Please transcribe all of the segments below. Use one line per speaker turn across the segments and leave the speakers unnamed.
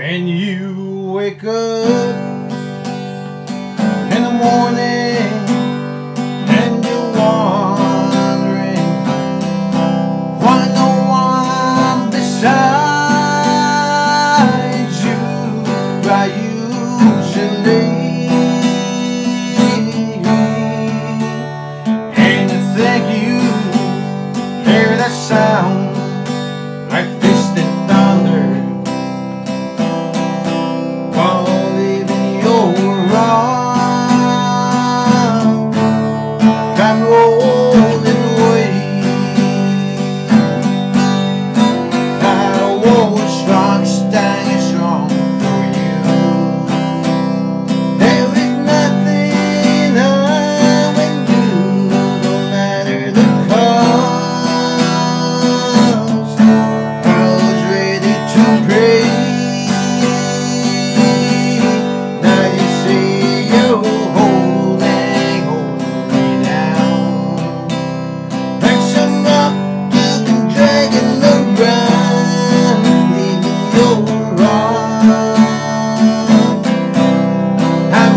When you wake up oh.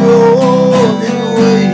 your away.